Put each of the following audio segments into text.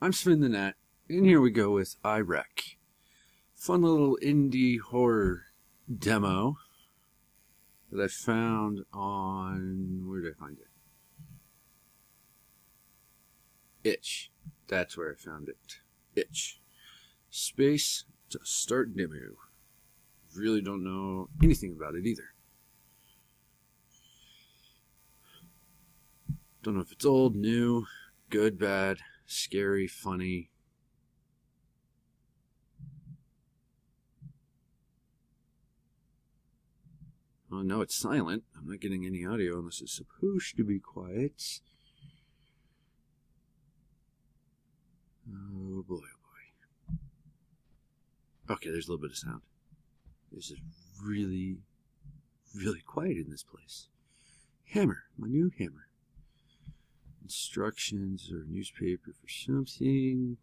I'm Sven the Gnat, and here we go with iRec. Fun little indie horror demo that I found on. Where did I find it? Itch. That's where I found it. Itch. Space to start demo. Really don't know anything about it either. Don't know if it's old, new, good, bad, scary, funny. Oh, no, it's silent. I'm not getting any audio unless it's supposed to be quiet. Oh boy, oh boy. Okay, there's a little bit of sound. This is really, really quiet in this place. Hammer, my new hammer instructions or newspaper for something.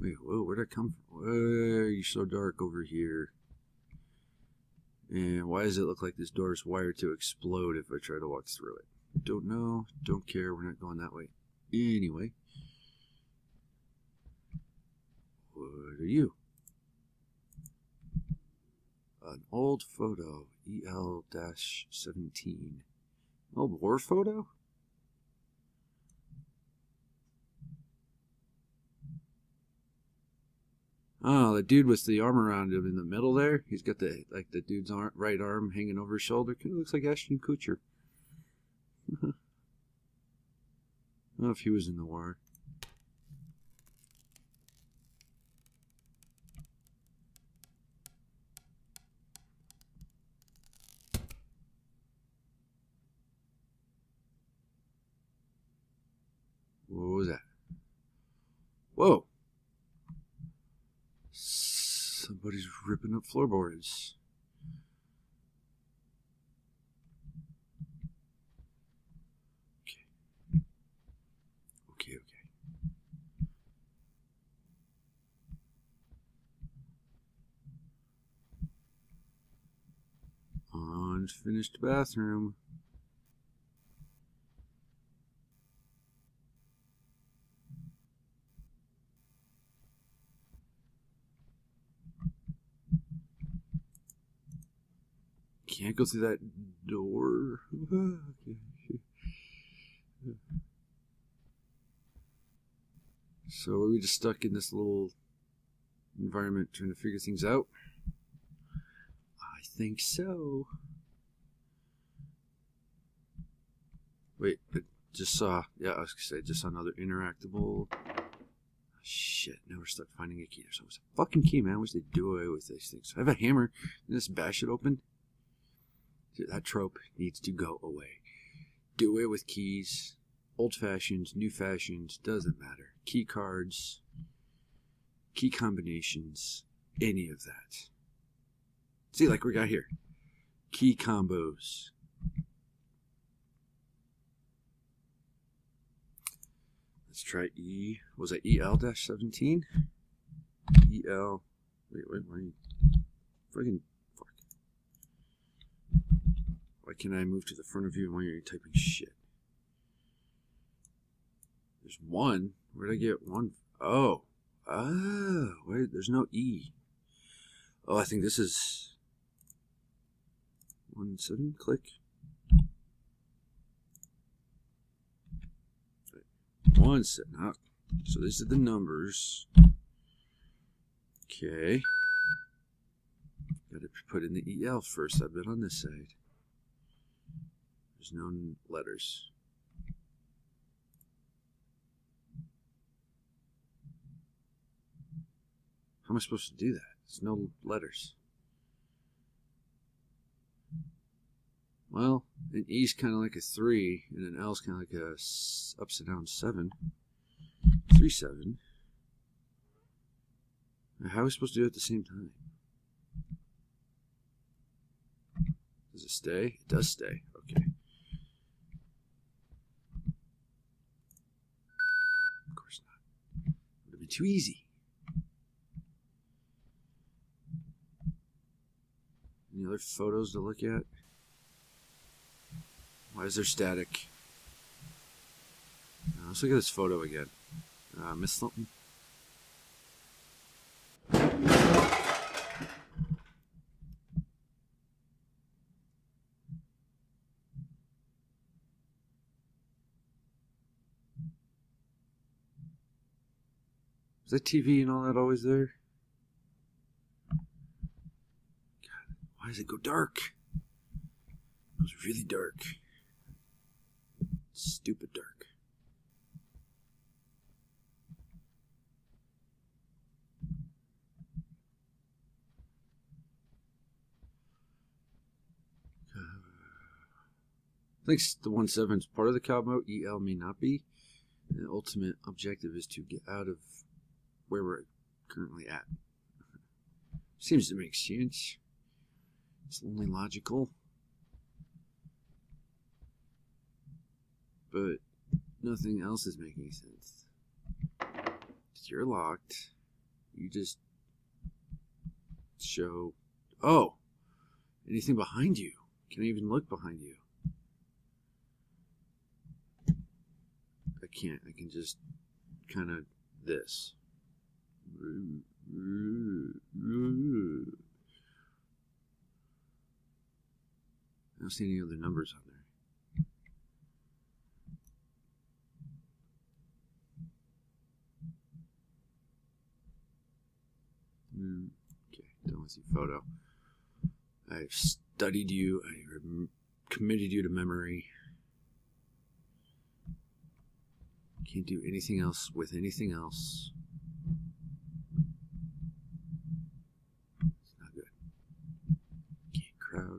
Wait, whoa, where'd I come from? Are you so dark over here? And why does it look like this door is wired to explode if I try to walk through it? Don't know, don't care, we're not going that way. Anyway. What are you? An old photo, EL-17. Old war photo? Oh, the dude with the arm around him in the middle there. He's got the like the dude's arm, right arm hanging over his shoulder. Kind of looks like Ashton Kutcher. Know if he was in the war. What was that? Whoa. Somebody's ripping up floorboards. Okay. Okay, okay. Unfinished bathroom. Can't go through that door. So are we just stuck in this little environment trying to figure things out? I think so. Wait, I just saw, yeah, I was gonna say, just saw another interactable. Shit, now we're stuck finding a key. There's always a fucking key, man. I wish they'd do away with these things. I have a hammer, and just bash it open. That trope needs to go away. Do away with keys. old fashioned, new fashioned, doesn't matter. Key cards, key combinations, any of that. See, like we got here. Key combos. Let's try E. Was that EL-17? EL. Wait, wait, wait. Fucking why can't I move to the front of you when you're you typing shit? There's one. Where did I get one? Oh. Oh. Wait, there's no E. Oh, I think this is... One seven, click. One seven. Oh. So these are the numbers. Okay. Gotta put in the EL first. I've been on this side. There's no letters. How am I supposed to do that? There's no letters. Well, an E's kind of like a 3, and an L's kind of like a upside down 7. 3, 7. How are we supposed to do it at the same time? Does it stay? It does stay. Okay. too easy. Any other photos to look at? Why is there static? Uh, let's look at this photo again. Uh, missed something? Is that TV and all that always there? God, why does it go dark? It was really dark. Stupid dark. I think the 1.7 is part of the mode. EL may not be. The ultimate objective is to get out of where we're currently at. Seems to make sense. It's only logical. But nothing else is making sense. You're locked. You just show. Oh! Anything behind you? Can I even look behind you? I can't. I can just kind of this. I don't see any other numbers on there. Okay, don't see photo. I've studied you. I committed you to memory. Can't do anything else with anything else.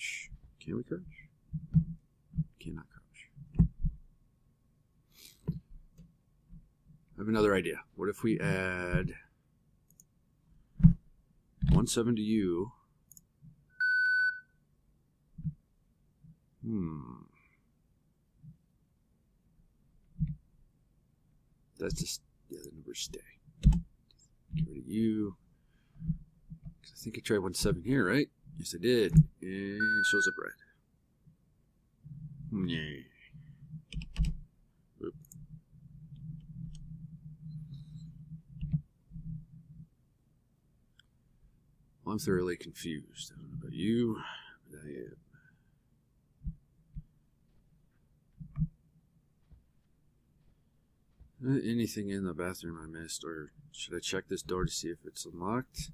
Crouch. Can we crouch? Cannot crouch. I have another idea. What if we add 1.7 to you? Hmm. That's just, yeah, the numbers stay. Get rid of you. I think I tried 1.7 here, right? Yes, I did. It shows up red. Yeah. Oop. Well, I'm thoroughly confused. I don't know about you, but I am. Uh, anything in the bathroom I missed, or should I check this door to see if it's unlocked?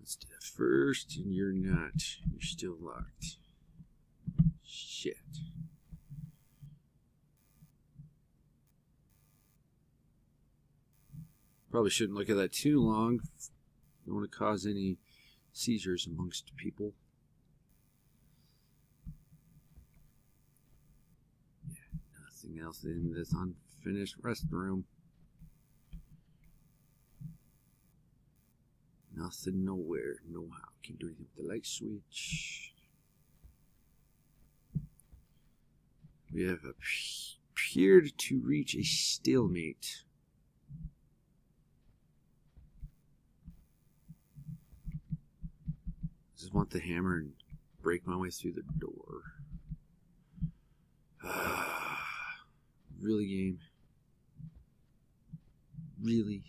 Let's do that first, and you're not. You're still locked. Shit. Probably shouldn't look at that too long. Don't want to cause any seizures amongst people. Yeah, nothing else in this unfinished restroom. Nothing, nowhere, no how. Can't do anything with the light switch. We have appeared to reach a stalemate. Just want the hammer and break my way through the door. really, game? Really?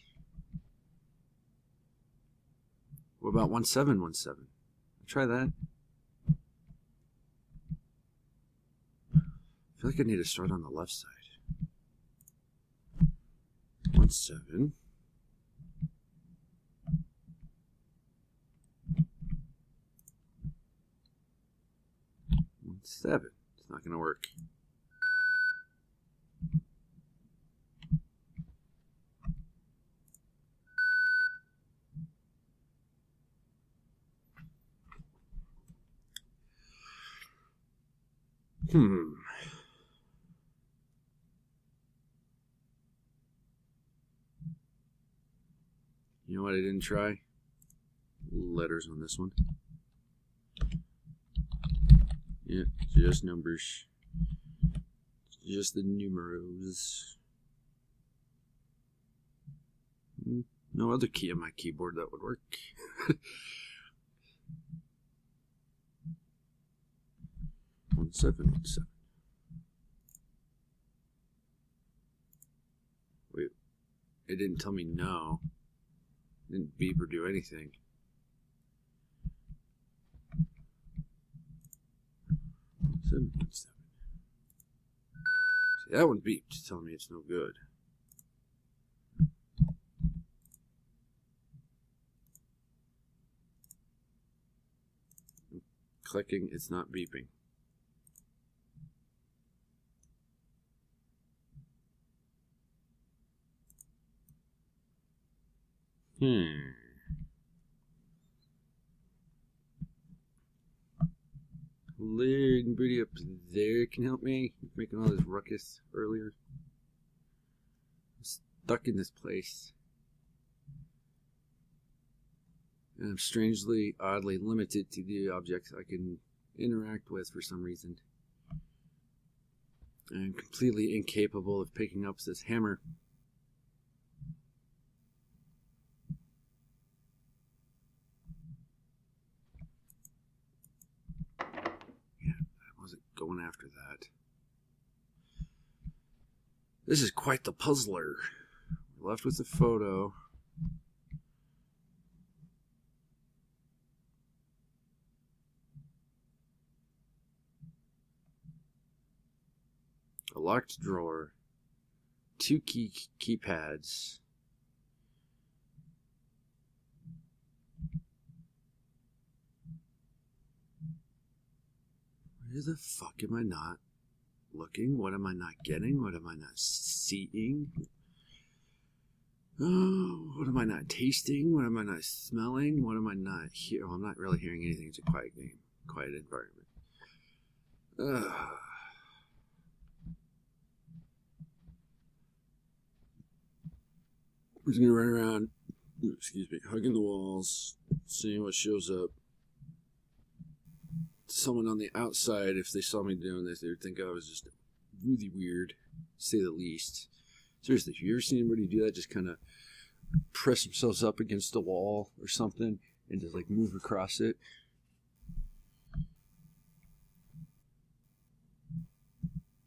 What about 1717? Try that. I feel like I need to start on the left side. One seven. One seven. It's not going to work. Hmm. You know what I didn't try? Letters on this one. Yeah, just numbers. Just the numeros. Hmm, no other key on my keyboard that would work. 1717. Wait, it didn't tell me no. It didn't beep or do anything. See, that one beeped, telling me it's no good. Clicking, it's not beeping. Hmm. Booty up there can help me making all this ruckus earlier. I'm stuck in this place. And I'm strangely, oddly limited to the objects I can interact with for some reason. I'm completely incapable of picking up this hammer. Going after that. This is quite the puzzler. We're left with the photo. A locked drawer. Two key keypads. Where the fuck am I not looking? What am I not getting? What am I not seeing? Oh, what am I not tasting? What am I not smelling? What am I not hearing? Well, I'm not really hearing anything. It's a quiet game, quiet environment. We're just gonna run around, excuse me, hugging the walls, seeing what shows up someone on the outside, if they saw me doing this, they would think I was just really weird, say the least. Seriously, if you ever seen anybody do that, just kind of press themselves up against the wall or something and just like move across it.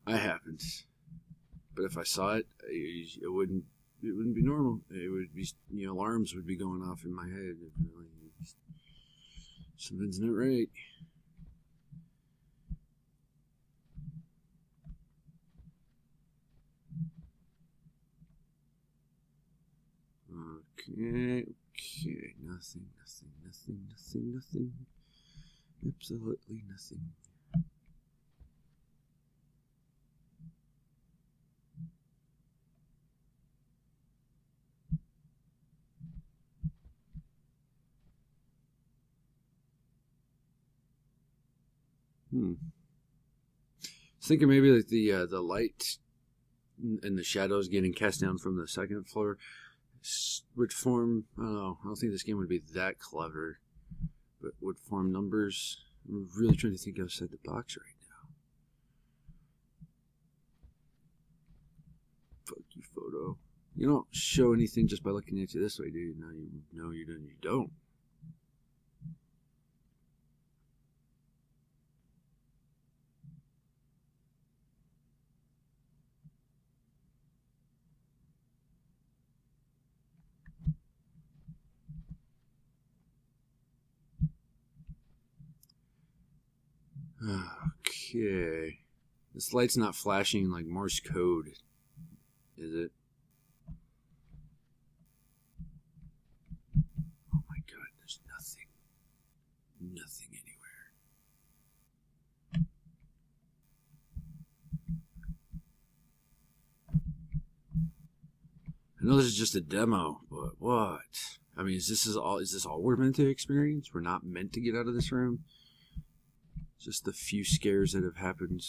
I haven't, but if I saw it, it wouldn't. It wouldn't be normal. It would be, you know, alarms would be going off in my head. Something's not right. Okay, okay, nothing, nothing, nothing, nothing, nothing. Absolutely nothing. Hmm. I was thinking maybe like the uh, the light and the shadows getting cast down from the second floor would form. I don't know. I don't think this game would be that clever, but would form numbers. I'm really trying to think outside the box right now. Fuck you, photo. You don't show anything just by looking at you this way, dude. No, you know you don't. You don't. Okay. This light's not flashing like Morse code, is it? Oh my god, there's nothing. Nothing anywhere. I know this is just a demo, but what? I mean, is this is all is this all we're meant to experience? We're not meant to get out of this room? Just the few scares that have happened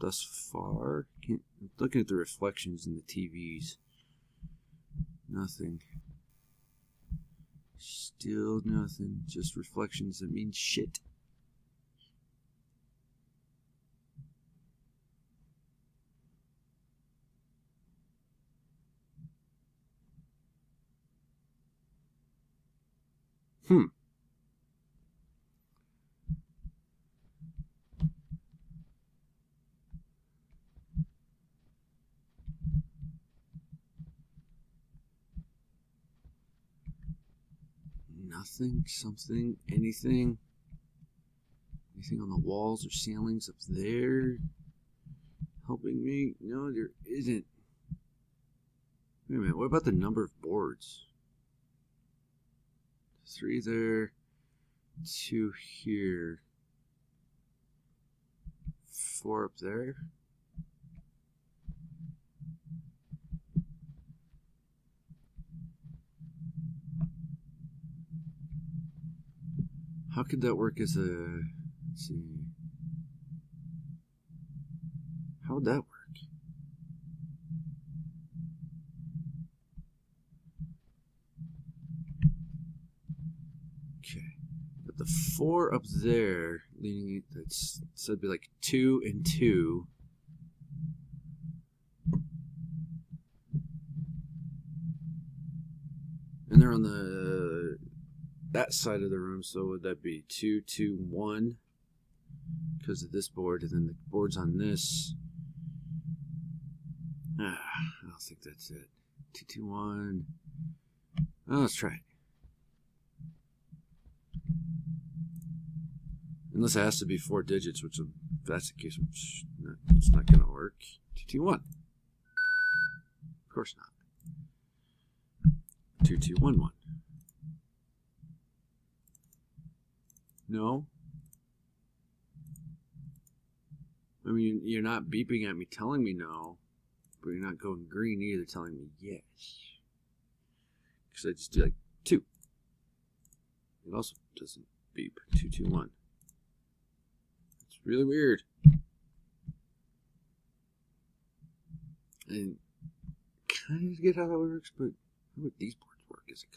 thus far. Can't, looking at the reflections in the TVs. Nothing. Still nothing. Just reflections that mean shit. Hmm. Nothing, something, anything. Anything on the walls or ceilings up there helping me? No, there isn't. Wait a minute, what about the number of boards? Three there, two here, four up there. How could that work as a, let's see, how would that work? Okay, but the four up there, leaning, that's, so it'd be like two and two. And they're on the that side of the room, so would that be two, two, one? Because of this board, and then the board's on this. Ah, I don't think that's it. Two, two, one. Oh, let's try it. Unless it has to be four digits, which if that's the case, it's not going to work. Two, two, one. Of course not. Two, two, one, one. No. I mean, you're not beeping at me telling me no, but you're not going green either telling me yes. Because I just do like two. It also doesn't beep. Two, two, one. It's really weird. And kind of get how that works, but how would these boards work as a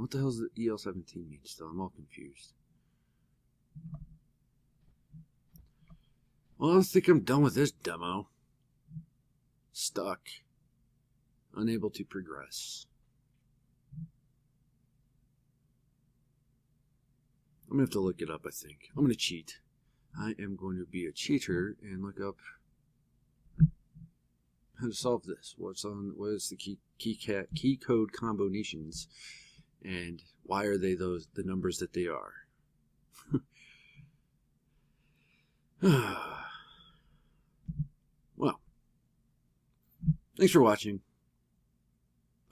combo? What the hell does the EL17 mean still? I'm all confused. Well, I think I'm done with this demo. Stuck. Unable to progress. I'm going to have to look it up, I think. I'm going to cheat. I am going to be a cheater and look up how to solve this. What's on, what is the key, key, cat, key code combinations and why are they those the numbers that they are? Well thanks for watching.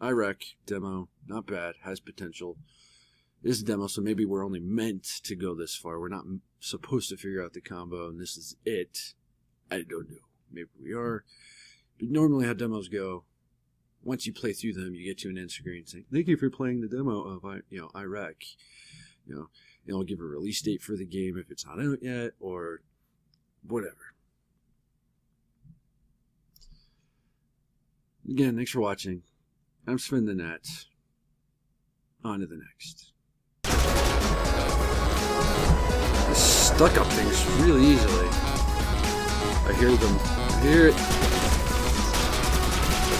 Irec demo not bad has potential. This is demo so maybe we're only meant to go this far. We're not supposed to figure out the combo and this is it. I don't know. Maybe we are. But normally how demos go once you play through them, you get to an end screen saying, "Thank you for playing the demo of you know Irec." You know, and I'll give a release date for the game if it's not out yet, or whatever. Again, thanks for watching. I'm Sven the Gnat. On to the next. I stuck up things really easily. I hear them. I hear it.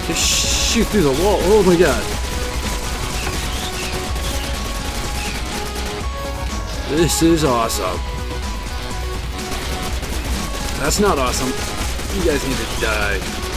Just shoot through the wall. Oh my god. This is awesome. That's not awesome. You guys need to die.